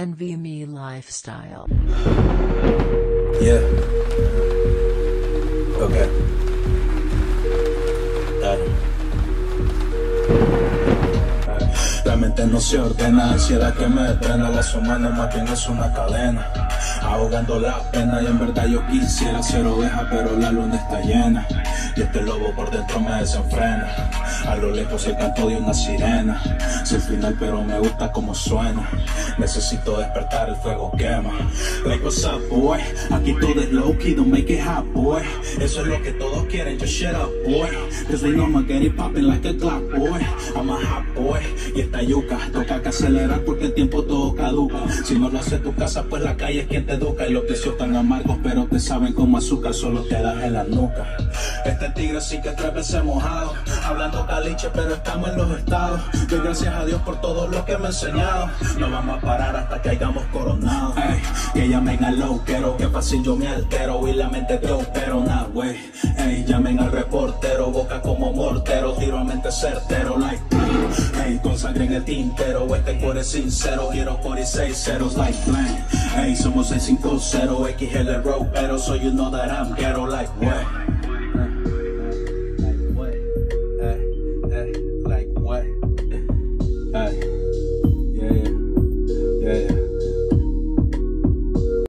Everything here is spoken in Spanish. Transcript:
NVMe lifestyle. Yeah. Okay. No se ordena, ansiedad que me drena, la semana más bien es una cadena, ahogando la pena y en verdad yo quisiera ser oveja, pero la luna está llena y este lobo por dentro me desenfrena. A lo lejos el canto de una sirena, el final pero me gusta como suena. Necesito despertar, el fuego quema. Like what's up, boy? Aquí todo es low key, don't make it hot, boy. Eso es lo que todos quieren, just shut up, boy. Cause they know I'm get it popping like a clock, boy. I'm a hot boy. Y esta yuca, toca que acelerar porque el tiempo todo caduca. Si no lo hace tu casa, pues la calle es quien te educa. Y los precios tan amargos, pero te saben como azúcar, solo te das en la nuca. Este tigre sí que tres veces mojado. Hablando caliche, pero estamos en los estados. Doy gracias a Dios por todo lo que me ha enseñado. No vamos a parar hasta que hayamos coronado. Ey, que llamen al loquero, que fácil yo me altero y la mente te opero, nah, wey. Ey, llamen al reportero, boca como mortero, tiro a mente certero, like y consagre en el tintero. Este core es sincero, quiero core y seis ceros, like plan. Hey, somos 650 XL Road, pero soy you know that I'm ghetto, like what? Like what? Eh, eh, like what? Eh,